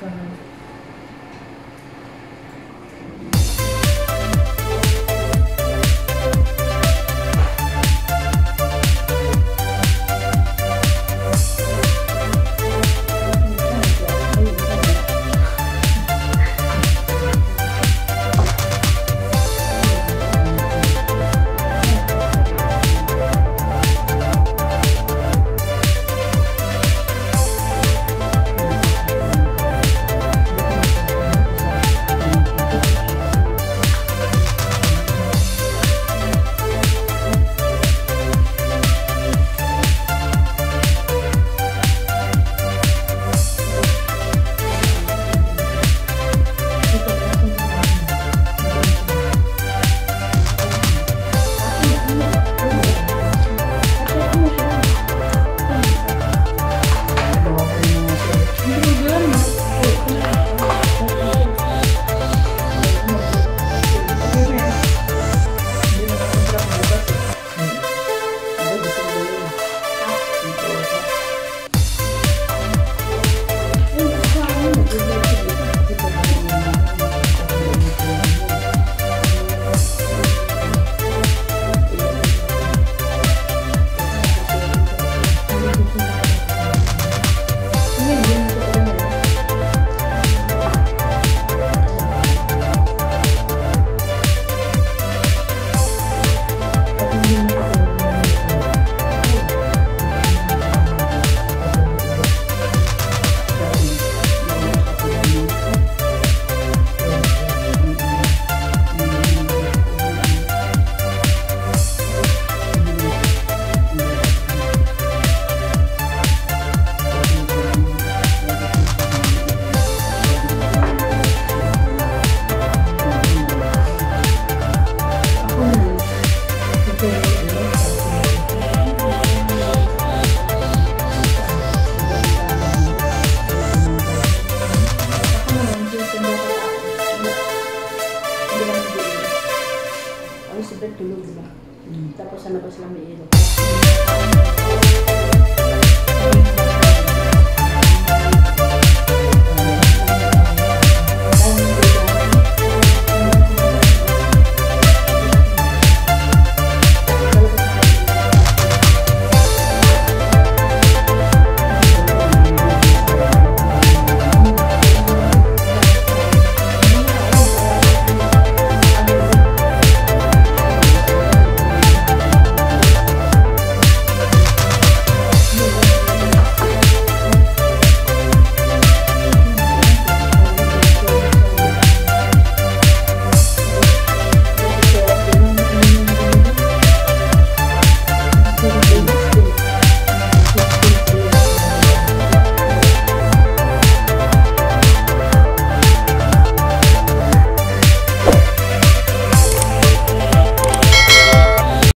嗯对。